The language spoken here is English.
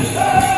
Yeah.